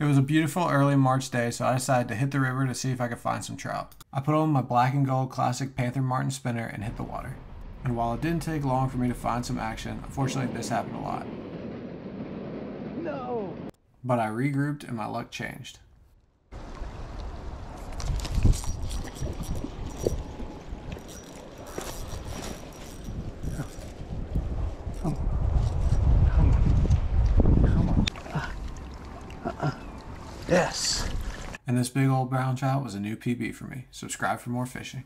It was a beautiful early March day, so I decided to hit the river to see if I could find some trout. I put on my black and gold classic Panther Martin spinner and hit the water. And while it didn't take long for me to find some action, unfortunately this happened a lot. No. But I regrouped and my luck changed. Yes. And this big old brown trout was a new PB for me. Subscribe for more fishing.